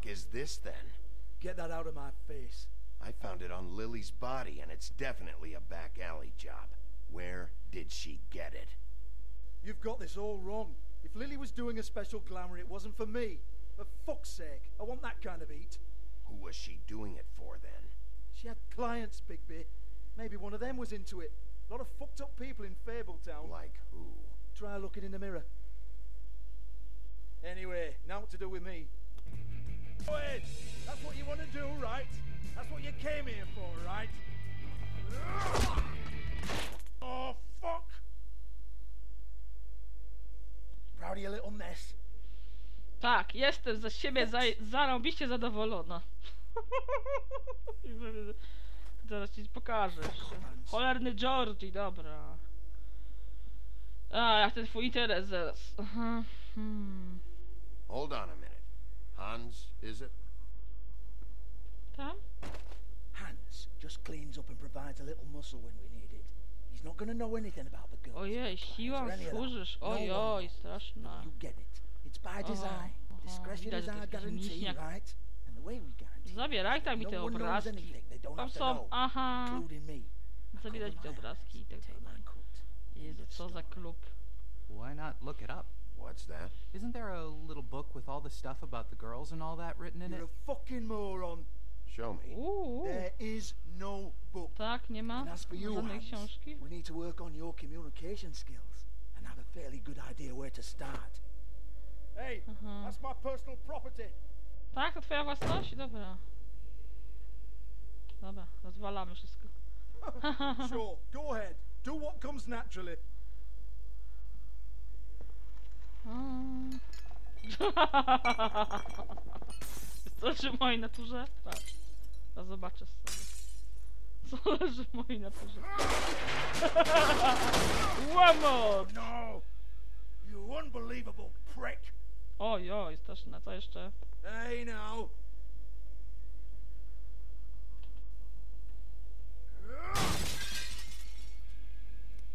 fuck is this then? Get that out of my face. I found it on Lily's body, and it's definitely a back alley job. Where did she get it? You've got this all wrong. If Lily was doing a special glamour, it wasn't for me. For fuck's sake, I want that kind of eat. Who was she doing it for then? She had clients, Bigby. Maybe one of them was into it. A lot of fucked up people in Fabletown. Like who? Try looking in the mirror. Anyway, now what to do with me? That's what you want to do, right? That's what you came here for, right? Oh, fuck! Proud of your little mess. Tak, jestem ze siebie za, zarąbiście zadowolona. Zaraz ci pokażę jeszcze. Cholerny Georgie, dobra. A, jak ten twój interes zaraz. Hmm. Hold on a minute. Hans, is it? Tam? Hans just cleans up and provides a little muscle when we need it. He's not gonna know anything about the girls. Oh yeah, siłą or any Oh that. służysz. No one Ojoj, knows. You get it. It's by Aha, design. aha, Discretion widać, is że to our jest jakiś guarantee, miśniak. right? And the way we guarantee Zabieraj tam mi no te one knows obrazki. anything they don't Tam have to są, know, aha. including me. Zabierać te obrazki i tak dalej. Jezu, co za klub. Why not look it up? What's that? Isn't there a little book with all the stuff about the girls and all that written in You're it? a fucking moron. Show me. Uuu, There is no book. tak, nie ma And as for you, żadnej Hans, książki. we need to work on your communication skills and have a fairly good idea where to start. Hey, Aha. that's my personal property. Tak, to twoja własność? Dobra. Dobra, rozwalamy wszystko. sure, go ahead. Do what comes naturally. Mm. Co leży w mojej naturze? Tak. To zobaczę sobie. Co leży w mojej naturze? Łamot! No, you unbelievable prick. Oj, oj, straszne. Co jeszcze? Hey, now.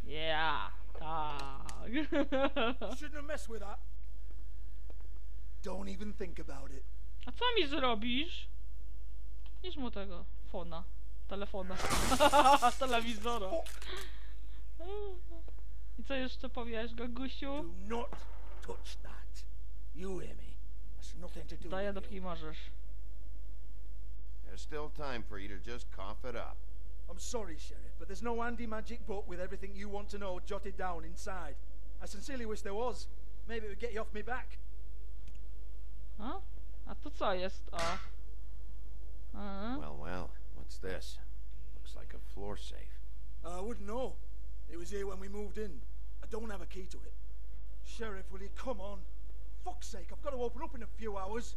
Yeah! Tak. Shouldn't have messed with that. Don't even think about it. A co mi zrobisz? Niż mu tego fona. Telefona. Telewizora. I co jeszcze powiesz, Gagusiu? Do not touch that. You hear me? That's nothing to do Daję with dopóki you. możesz. There's still time for you to just cough it up. I'm sorry, Sheriff, but there's no handy magic book with everything you want to know jotted down inside. I sincerely wish there was. Maybe it would get you off me back. A? A tu co jest? O. A? Well, well, what's this? Looks like a floor safe. Uh, I wouldn't know. It was here when we moved in. I don't have a key to it. Sheriff, will you come on? Fuck's sake, I've got to open up in a few hours.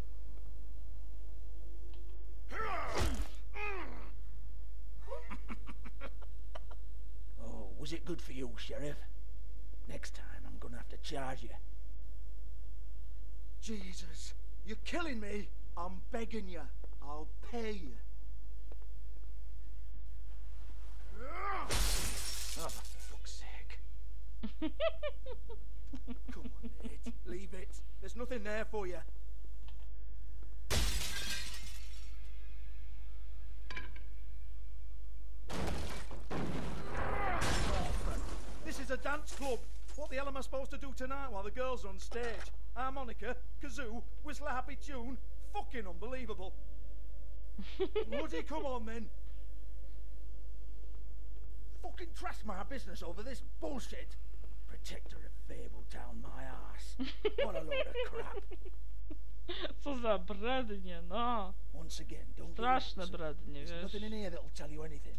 oh, was it good for you, Sheriff? Next time I'm gonna have to charge you. Jesus, you're killing me. I'm begging you. I'll pay you. Oh, for fuck's sake. Come on, mate. Leave it. There's nothing there for you. Oh, this is a dance club. What the hell am I supposed to do tonight while the girls are on stage? Harmonica, kazoo, whistle a happy tune. Fucking unbelievable. Woody, come on then. Fucking trash my business over this bullshit. Protector of Fabletown, my ass. What a load of crap. Co za brednie, no. Once again, don't Straszne brednie, There's wiesz. nothing in here that'll tell you anything.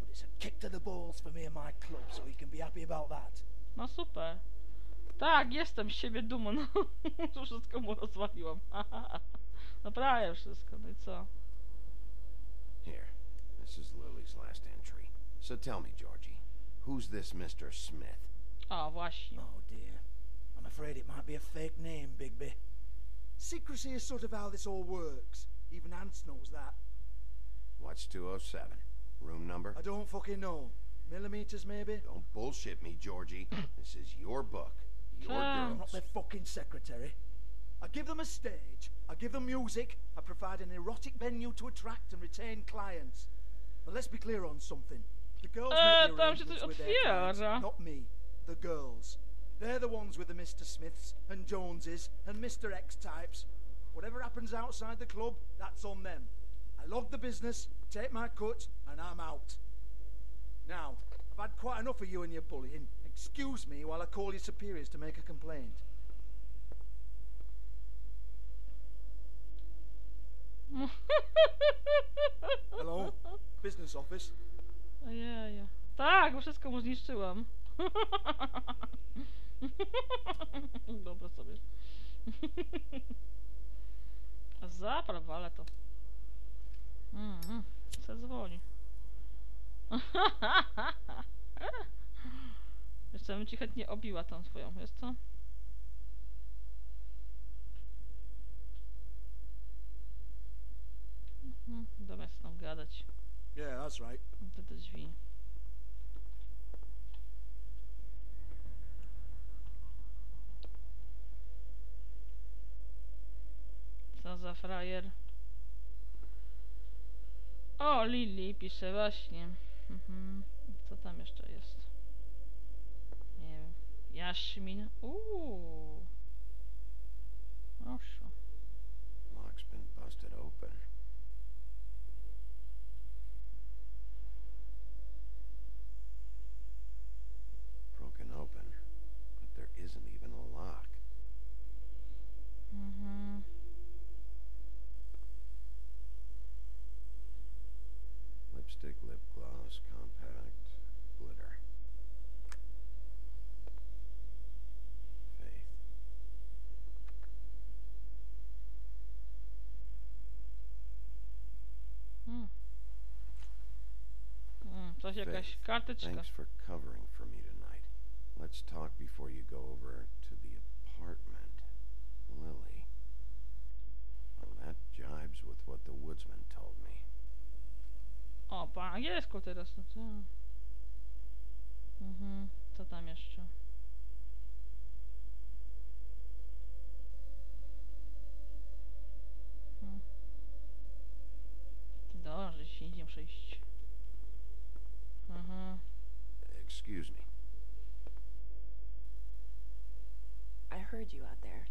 But it's a kick to the balls for me and my club, so you can be happy about that. No super. Tak, jestem z siebie dumny. No, to wszystko mu rozwaliłam. Naprawię wszystko, no i co? Here, this is Lily's last entry. So tell me, Georgie, who's this Mr. Smith? O, właśnie. Oh dear. I'm afraid it might be a fake name, Bigby. Secrecy is sort of how this all works. Even Hans knows that. What's 207? Room number? I don't fucking know. Millimeters, maybe? Don't bullshit me, Georgie. this is your book. Your Ah. I'm girls. not their fucking secretary. I give them a stage, I give them music, I provide an erotic venue to attract and retain clients. But let's be clear on something. The girls Eee, make the arrangements with their clients, not me. The girls. They're the ones with the Mr. Smiths and Joneses and Mr. X types. Whatever happens outside the club, that's on them. I log the business, take my cut, and I'm out. Now, I've had quite enough of you and your bullying. Excuse me while I call your superiors to make a complaint. Hello? Business office? Ojej. Tak, bo wszystko mu zniszczyłam. Dobra sobie. Zapraw, ale to. Mm, se dzwoni. Jeszcze bym ci chętnie obiła tą twoją, wiesz co? Mhm, Zamiast tam gadać. Yeah, that's right. Te te drzwi. Co za frajer. O, Lili pisze właśnie. Mhm. Co tam jeszcze jest? Nie wiem. Jaśmin. Uuu. Coś jakaś karteczka. Thanks for covering for me tonight. Let's talk before you go over to the apartment. Lily. Well, that jibes with what the woodsman told me. O, po angielsku teraz, no co? Mhm, co tam jeszcze? Hmm. Dobrze, się idzie przejść. Mhm. Excuse me. I heard you out there.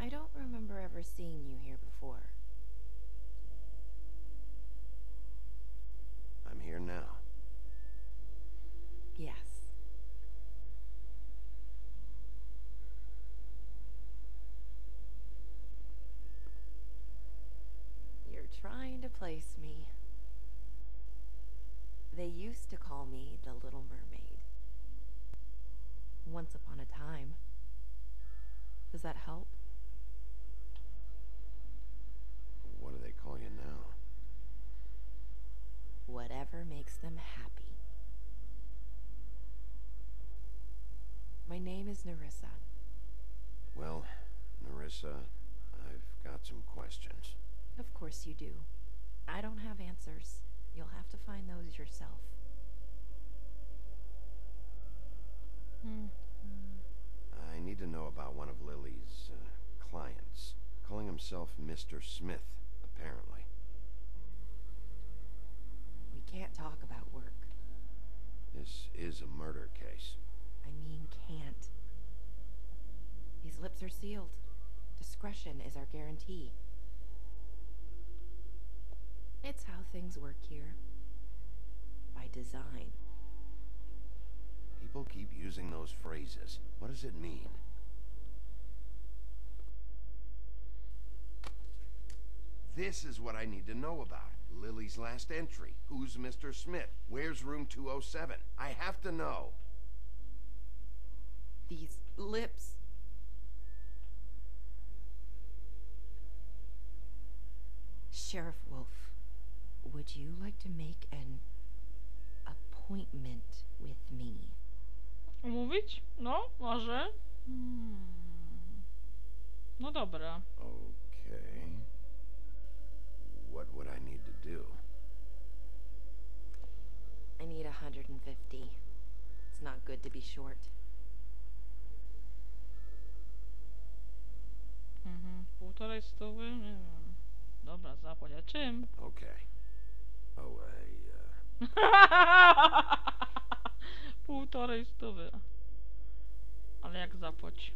I don't remember ever seeing you here before. I'm here now. Yes. You're trying to place me. They used to call me the Little Mermaid. Once upon a time. Does that help? What do they call you now? Whatever makes them happy. My name is Nerissa. Well, Nerissa, I've got some questions. Of course you do. I don't have answers. Himself Mr. Smith, apparently. We can't talk about work. This is a murder case. I mean, can't. These lips are sealed. Discretion is our guarantee. It's how things work here. By design. People keep using those phrases. What does it mean? This is what I need to know about. Lily's last entry. Who's Mr. Smith? Where's room 207? I have to know. These lips. Sheriff Wolf, would you like to make an appointment with me? Umówić? No, może. Hmm. No dobra. Okay. What would I need to do? I need a 150. It's not good to be short. Mhm. Półtorej stówy? Nie wiem. Dobra, zapłać. A czym? Okay. Oh, I, uh, Półtorej stówy. Ale jak zapłać?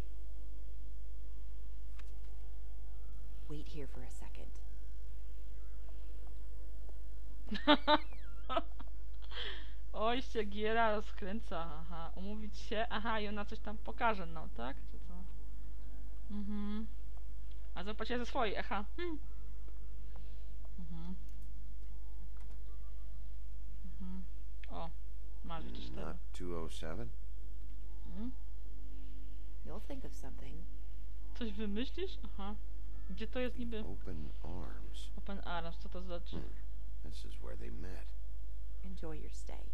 Wait here for a second. Oj, się giera rozkręca, aha. Umówić się, aha, i ona coś tam pokaże nam, tak? Czy co? Mhm. A zapłaciła ze swojej, aha. Hmm. Mhm. Mhm. O, masz widzisz not teraz. 207? Mhm. You'll think of something. Coś wymyślisz? Aha. Gdzie to jest niby? Open Arms. Open Arms, co to znaczy? Hmm. This is where they met. Enjoy your stay.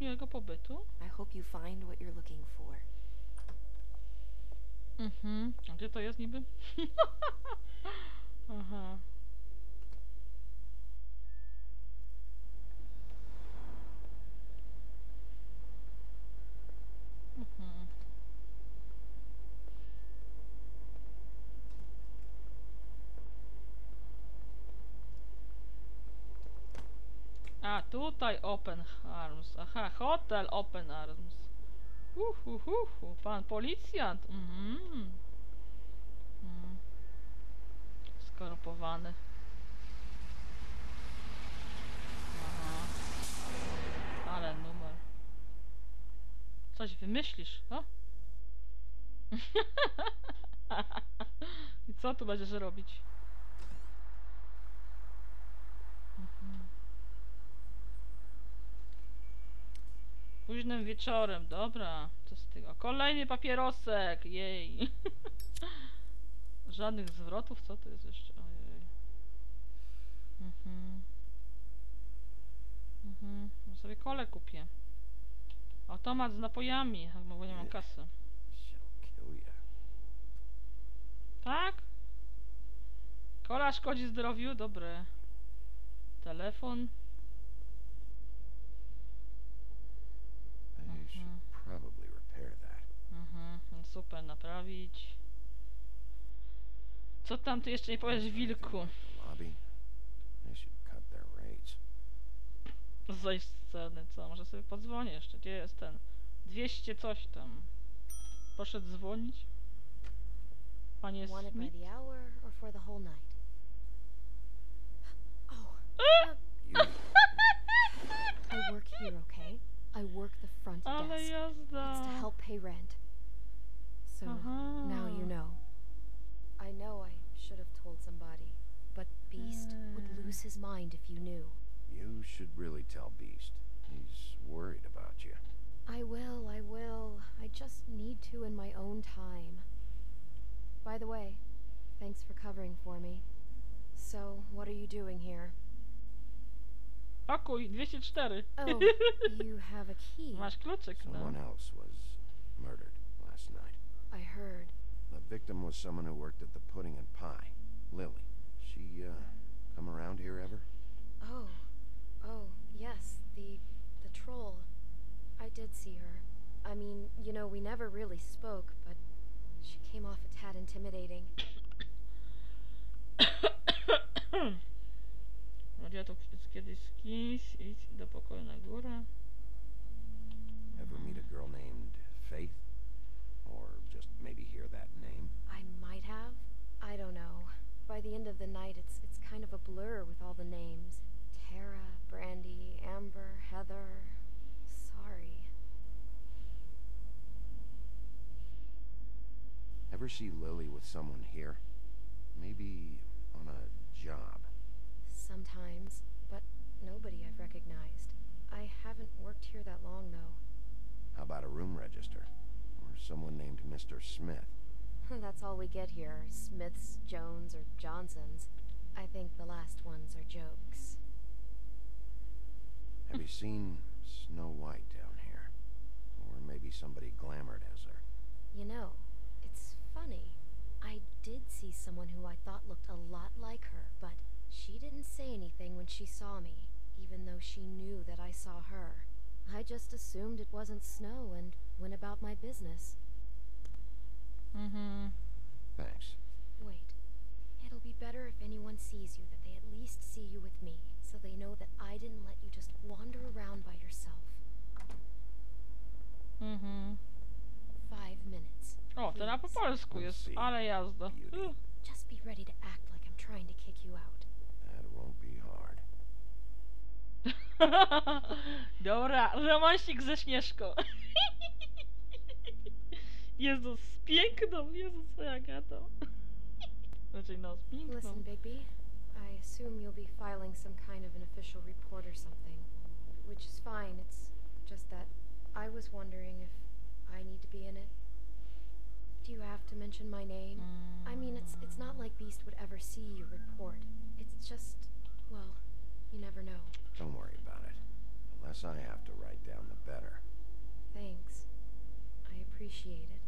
Miłego pobytu. I hope you find what you're looking for. Mhm. A gdzie to jest niby? Aha. Tutaj Open Arms. Aha, hotel Open Arms. Uhuhuhu, pan policjant. Mhm. Mm. Skorupowany. Aha. Ale numer. Coś wymyślisz, o? I co tu będziesz robić? Mhm. Późnym wieczorem, dobra. Co z tego? Kolejny papierosek, jej. Żadnych zwrotów, co to jest jeszcze? Ojej. Mhm. Mhm. No sobie kole kupię. Automat z napojami, bo nie mam kasy. Tak? Kola szkodzi zdrowiu? Dobre. Telefon. They should Mhm. probably repair that. Mhm, no super, naprawić. Co tam ty jeszcze nie powiesz, wilku? like the lobby. They should cut their rates. Zejść z sceny, co? Może sobie podzwonię jeszcze. Gdzie jest ten? 200 coś tam. Poszedł dzwonić? Panie Smith? Oh, You I work here, okay? I work the front Ale desk. jazda. It's to help pay rent. So Aha. now you know. I know I should have told somebody, but Beast would Uh. lose his mind if you knew. you should really tell Beast. He's worried about you. I will, I will. I just need to in my own time. By the way, thanks for covering for me. So, what are you doing here? Pakuj, 204. Oh, you have a key. Masz kluczyk. Someone else was murdered last night. I heard. The victim was someone who worked at the Pudding and Pie. Lily. She, uh, come around here ever? Oh, oh, yes, the the troll. I did see her. I mean, you know, we never really spoke, but she came off a tad intimidating. Rodzia to kiedyś z kimś, idź do pokoju na górę. Ever meet a girl named Faith? Or just maybe hear that name? I might have. I don't know. By the end of the night, it's it's kind of a blur with all the names. Tara, Brandy, Amber, Heather. Sorry. Ever see Lily with someone here? Maybe on a job. Sometimes, but nobody I've recognized. I haven't worked here that long, though. How about a room register? Someone named Mr. Smith? That's all we get here Smiths, Jones, or Johnsons. I think the last ones are jokes. Have you seen Snow White down here? Or maybe somebody glamored as her? You know, it's funny. I did see someone who I thought looked a lot like her, but she didn't say anything when she saw me, even though she knew that I saw her. I just assumed it wasn't snow and went about my business. Mm-hmm. Thanks. Wait. It'll be better if anyone sees you that they at least see you with me, so they know that I didn't let you just wander around by yourself. Mm-hmm. Five minutes. O, to na po please. polsku Let's jest, see. ale jazda. Just be ready to act like I'm trying to kick you out. That won't be hard. Dobra, romansik ze Śnieżką. Jezus, z piękną, Jezus, co ja gadam. Znaczy no, z piękną. Listen, Bigby. I assume you'll be filing some kind of an official report or something. Which is fine. It's just that I was wondering if I need to be in it. Do you have to mention my name? I mean, it's it's not like Beast would ever see your report. It's just, well, you never know. Don't worry about it. The less I have to write down, the better. Thanks. I appreciate it.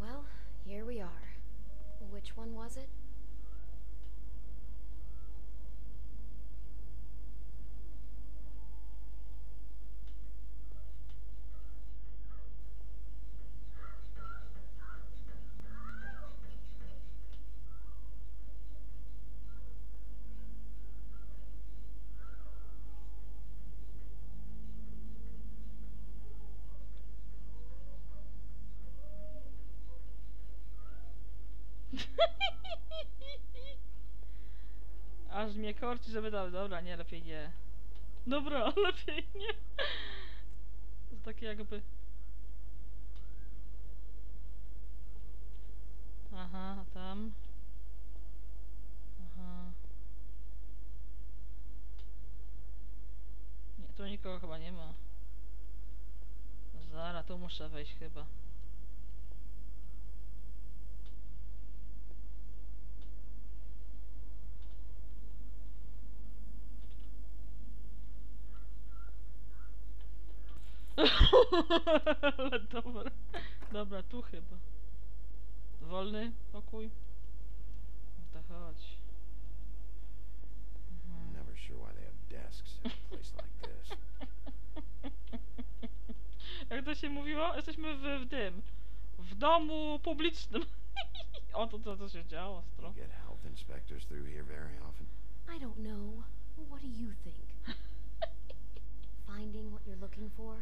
Well, here we are. Which one was it? Aż mnie korci, żeby. Dobra, nie, lepiej nie. Dobra, lepiej nie. To takie jakby... Aha, tam. Aha. Nie, tu nikogo chyba nie ma. Zara, tu muszę wejść chyba. Ale dobra. Dobra, tu chyba. Wolny pokój? No to chodź. Never sure why they have desks in a place like this. Jak to się mówiło? Jesteśmy w, w tym. W domu publicznym. o to co, co się działo, stro. get health inspectors through here very often. I don't know. What do you think? Finding what you're looking for?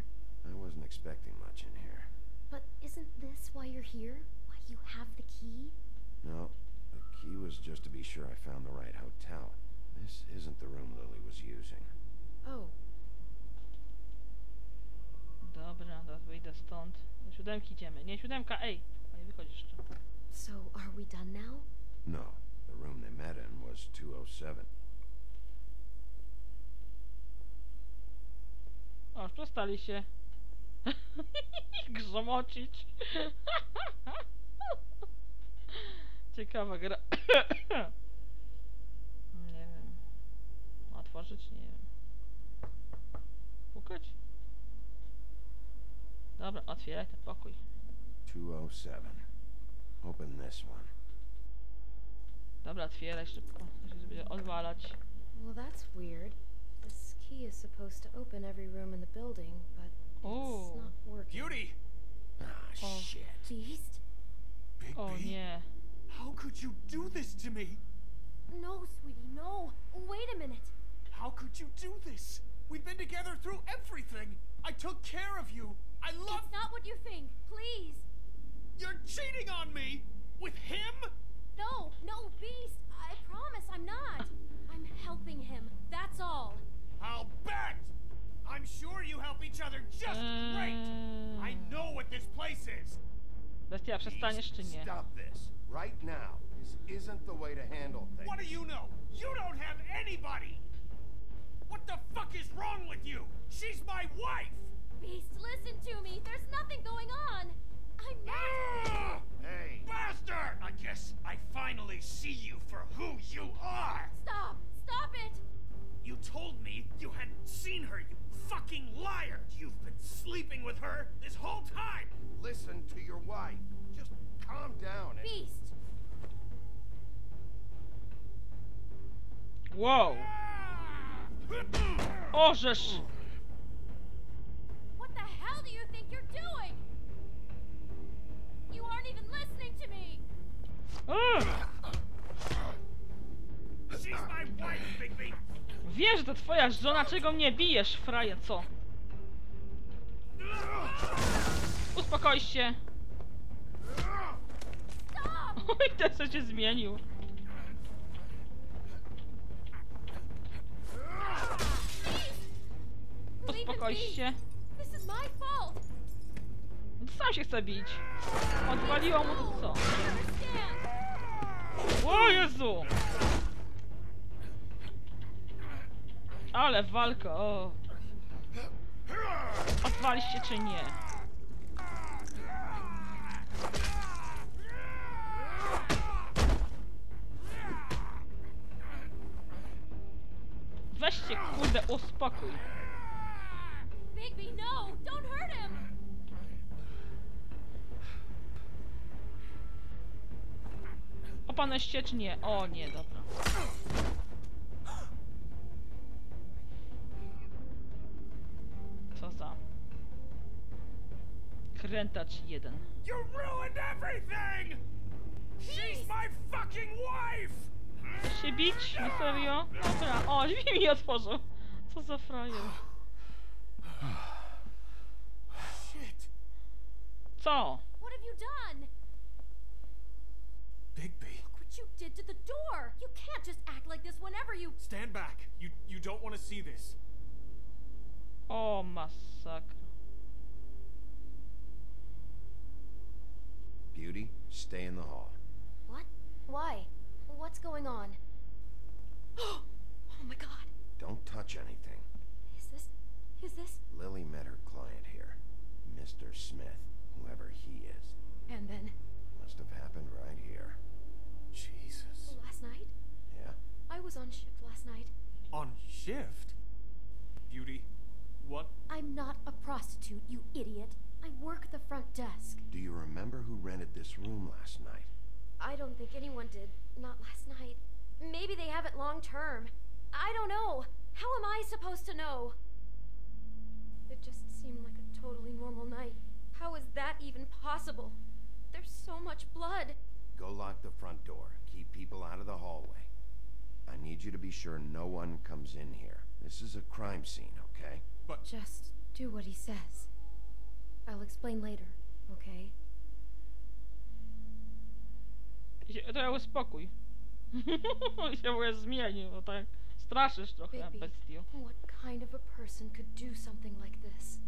I wasn't expecting much in here. But isn't this why you're here? Why you have the key? No, the key was just to be sure I found the right hotel. This isn't the room Lily was using. Oh, Dobra, teraz wyjdę stąd. Do siódemki idziemy. Nie, siódemka, ej! A nie wychodzisz jeszcze. so are we done now? No, the room they met in was 207. O, już przestali się grzmocić. Ciekawa gra. nie wiem. Otworzyć? Nie wiem. Pukać? Dobra, otwieraj ten pokój. 207. Open this one. Dobra, otwieraj szybko. Muszę sobie odwalać. Well, that's weird. This key is supposed to open every room in the building, but Oh. it's not working. Beauty! Ah, Oh. shit. Beast? Big O nie. How could you do this to me? No, sweetie, no. Wait a minute. How could you do this? We've been together through everything. I took care of you. I love It's not what you think. Please. You're cheating on me with him? No, no, Beast. I promise I'm not. I'm helping him. That's all. I'll bet. I'm sure you help each other just great. I know what this place is. Bestia, przestaniesz czy nie? Stop this. Right now. This isn't the way to handle things. What do you know? You don't have anybody. What the fuck is wrong with you? She's my wife. Beast, listen to me. There's nothing going on. I'm not. Ah! Hey. Bastard! I guess I finally see you for who you are. Stop. Stop it. You told me you hadn't seen her, you fucking liar! You've been sleeping with her this whole time! Listen to your wife. Just calm down and... Beast. Wow! O, żeż! What the hell do you think you're doing? You aren't even listening to me. Ugh! Wiesz, że to twoja żona, czego mnie bijesz, fraje, co? Uspokoj się. Oj, ten co się zmienił. Uspokoj się. No sam się chce bić. Odwaliło mu to co? O Jezu! Ale walka, o. Odwalisz się czy nie? Weź się kurde uspokój. Bigby, no! Don't hurt him! Nie? O nie, dobra. Krętacz jeden. You ruined everything! She's my fucking wife! Chcesz się bić? Na serio? Dobra. O, drzwi mi otworzył. Co za frajer. Shit. Co? What have you done? Bigby. Look what you did to the door! You can't just act like this whenever you. Stand back. You you don't want to see this. O, masakra. Beauty, stay in the hall. What? Why? What's going on? oh my god. Don't touch anything. Is this. Is this. Lily met her client here, Mr. Smith, whoever he is. And then. Must have happened right here. Jesus. Last night? Yeah? I was on shift last night. On shift. Beauty. What? I'm not a prostitute, you idiot. I work the front desk. Do you remember who rented this room last night? I don't think anyone did. Not last night. Maybe they have it long term. I don't know. How am I supposed to know? It just seemed like a totally normal night. How is that even possible? There's so much blood. Go lock the front door. Keep people out of the hallway. I need you to be sure no one comes in here. This is a crime scene, okay? But Just do what he says. I'll explain later, okay? Się- To ja uspokój. się w ogóle zmienił, bo tak straszysz trochę, Baby. bestio. What kind of a person could do something like this?